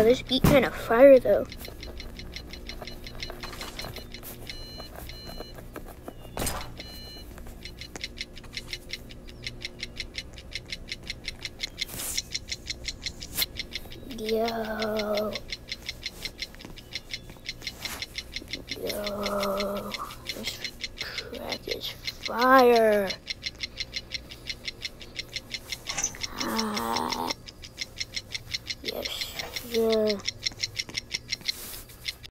Wow, this beat kind of fire though. Yo. Yo. This track is fire. Ah. Yes, 嗯。